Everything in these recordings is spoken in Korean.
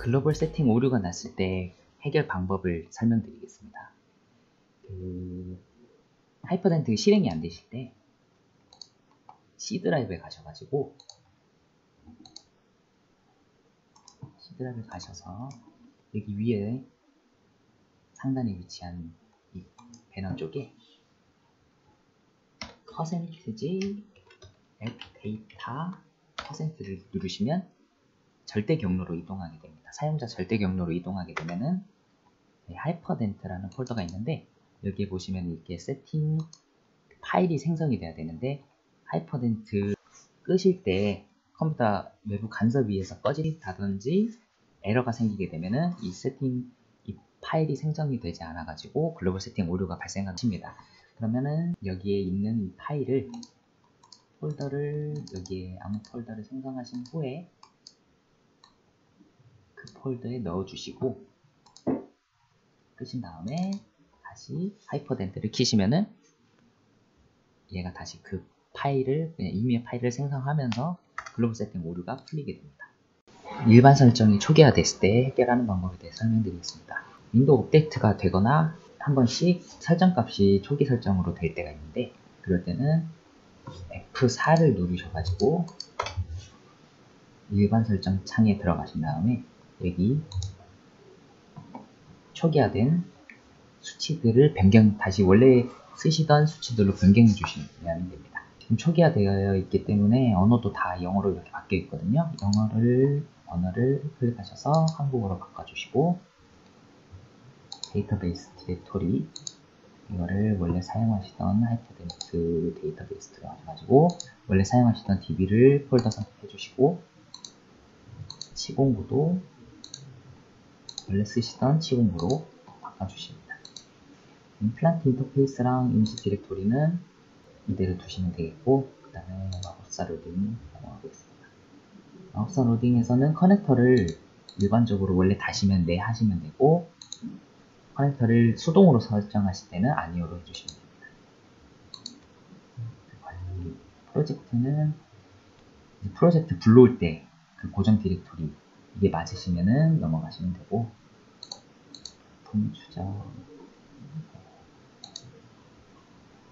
글로벌 세팅 오류가 났을 때 해결 방법을 설명드리겠습니다. 그 hyperDENT 실행이 안 되실 때 C 드라이브에 가셔가지고 C 드라이브에 가셔서 여기 위에 상단에 위치한 이 배너 쪽에 퍼센티지 app data 퍼센트를 누르시면 절대 경로로 이동하게 됩니다. 사용자 절대 경로로 이동하게 되면은 hyperDENT라는 폴더가 있는데 여기에 보시면 이렇게 세팅 파일이 생성이 돼야 되는데 hyperDENT 끄실 때 컴퓨터 외부 간섭에 의해서 꺼진다든지 에러가 생기게 되면은 이 세팅 이 파일이 생성이 되지 않아 가지고 글로벌 세팅 오류가 발생합니다. 그러면은 여기에 있는 이 파일을 폴더를 여기에 아무 폴더를 생성하신 후에 그 폴더에 넣어 주시고 끄신 다음에 다시 hyperDENT를 키시면은 얘가 다시 그 파일을 임의의 파일을 생성하면서 글로벌 세팅 오류가 풀리게 됩니다. 일반 설정이 초기화됐을 때 해결하는 방법에 대해 설명드리겠습니다. 윈도우 업데이트가 되거나 한 번씩 설정값이 초기 설정으로 될 때가 있는데 그럴 때는 F4를 누르셔가지고 일반 설정 창에 들어가신 다음에 여기 초기화된 수치들을 변경 다시 원래 쓰시던 수치들로 변경해 주시면 됩니다. 지금 초기화되어 있기 때문에 언어도 다 영어로 이렇게 바뀌어 있거든요. 영어를 언어를 클릭하셔서 한국어로 바꿔주시고 데이터베이스 디렉토리 이거를 원래 사용하시던 hyperDENT 데이터베이스로 해가지고 원래 사용하시던 DB를 폴더 선택해 주시고 시공구도 원래 쓰시던 시공구로 바꿔주십니다. 임플란트 인터페이스랑 임시 디렉토리는 이대로 두시면 되겠고 그 다음에 마법사 로딩 넘어가겠습니다. 마법사 로딩에서는 커넥터를 일반적으로 원래 다시면 네 하시면 되고 커넥터를 수동으로 설정하실 때는 아니오로 해주시면 됩니다. 관리 프로젝트는 프로젝트 불러올 때 그 고정 디렉토리 이게 맞으시면은 넘어가시면 되고 부품 추적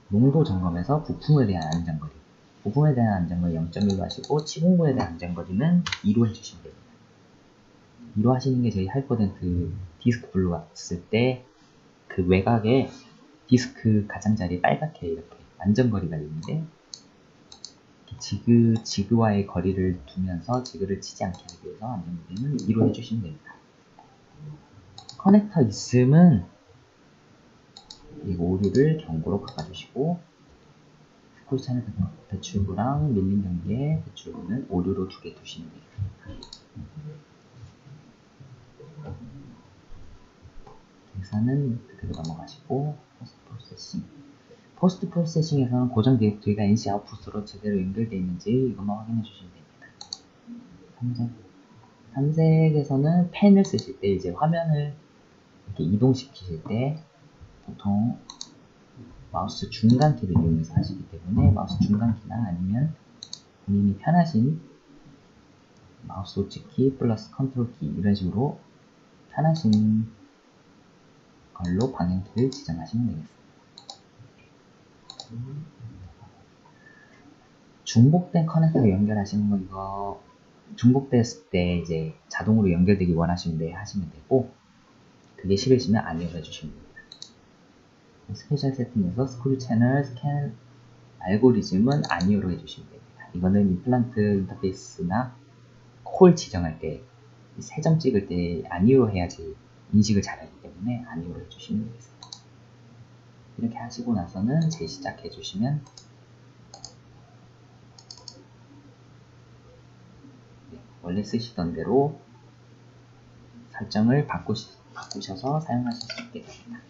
농도 점검에서 부품에 대한 안전거리 부품에 대한 안전거리 0.1로 하시고 치공부에 대한 안전거리는 2로 해주시면 됩니다. 2로 하시는 게 저희 hyperDENT 디스크 불러왔을 때 그 외곽에 디스크 가장자리 빨갛게 이렇게 안전거리가 있는데 지그, 지그와의 거리를 두면서 지그를 치지 않게 하기 위해서 안전거리는 2로 해주시면 됩니다. 커넥터 있음은 이 오류를 경고로 바꿔주시고 채널 배출구랑 밀링 경계의 배출구는 오류로 두 개 두시면 되겠습니다. 계산은 그대로 넘어가시고 post processing post processing에서는 고정 디렉토리가 NC output으로 제대로 연결되어 있는지 이것만 확인해 주시면 됩니다. 탐색 탐색에서는 펜을 쓰실 때 이제 화면을 이렇게 이동시키실 때 보통 마우스 중간키를 이용해서 하시기 때문에 마우스 중간키나 아니면 본인이 편하신 마우스 우측키 플러스 컨트롤 키 이런 식으로 편하신 걸로 방향키를 지정하시면 되겠습니다. 중복된 커넥터를 연결하시는 거 이거 중복됐을 때 이제 자동으로 연결되기 원하시는데 하시면 되고 그게 싫으시면 아니요 해주시면 됩니다. special setting에서 스크류 채널 스캔 알고리즘은 아니오로 해주시면 됩니다. 이거는 임플란트 인터페이스나 콜 지정할 때 세점 찍을 때 아니오로 해야지 인식을 잘하기 때문에 아니오로 해주시면 되겠습니다. 이렇게 하시고 나서는 재시작 해 주시면 네, 원래 쓰시던 대로 설정을 바꾸시, 바꾸셔서 사용하실 수 있게 됩니다.